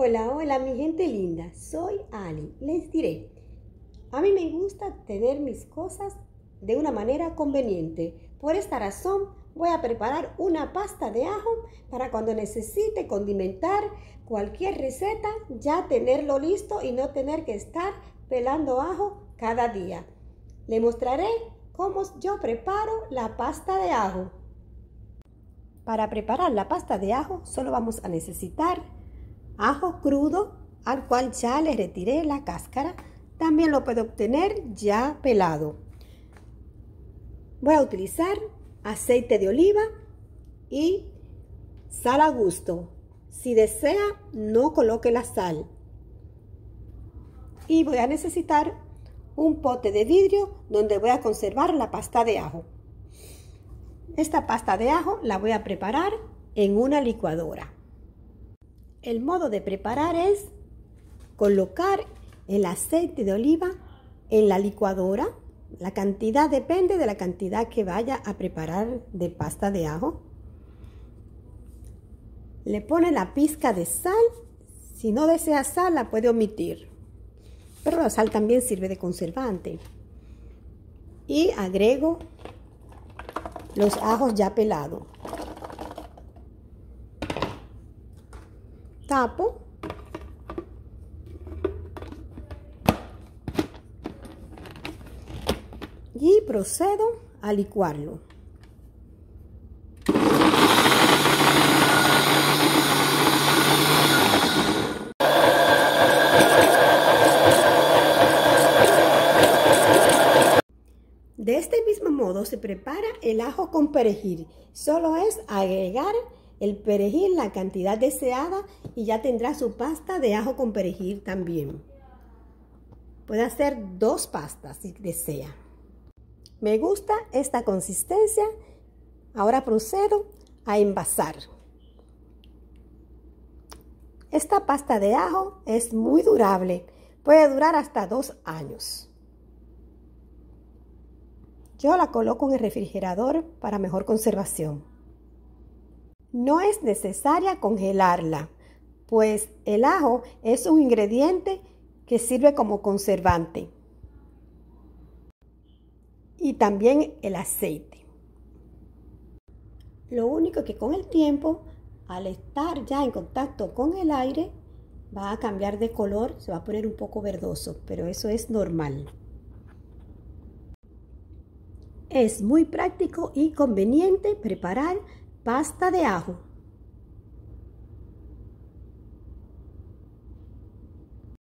Hola, hola mi gente linda, soy Ali. Les diré, a mí me gusta tener mis cosas de una manera conveniente. Por esta razón voy a preparar una pasta de ajo para cuando necesite condimentar cualquier receta, ya tenerlo listo y no tener que estar pelando ajo cada día. Le mostraré cómo yo preparo la pasta de ajo. Para preparar la pasta de ajo solo vamos a necesitar ajo crudo al cual ya le retiré la cáscara. También lo puedo obtener ya pelado. Voy a utilizar aceite de oliva y sal a gusto. Si desea, no coloque la sal. Y voy a necesitar un pote de vidrio donde voy a conservar la pasta de ajo. Esta pasta de ajo la voy a preparar en una licuadora. El modo de preparar es colocar el aceite de oliva en la licuadora. La cantidad depende de la cantidad que vaya a preparar de pasta de ajo. Le pone la pizca de sal. Si no desea sal, la puede omitir. Pero la sal también sirve de conservante. Y agrego los ajos ya pelados. Y procedo a licuarlo. De este mismo modo se prepara el ajo con perejil. Solo es agregar el perejil, la cantidad deseada y ya tendrá su pasta de ajo con perejil también. Puede hacer dos pastas si desea. Me gusta esta consistencia. Ahora procedo a envasar. Esta pasta de ajo es muy durable. Puede durar hasta dos años. Yo la coloco en el refrigerador para mejor conservación. No es necesaria congelarla, pues el ajo es un ingrediente que sirve como conservante. Y también el aceite. Lo único que con el tiempo, al estar ya en contacto con el aire, va a cambiar de color, se va a poner un poco verdoso, pero eso es normal. Es muy práctico y conveniente preparar pasta de ajo.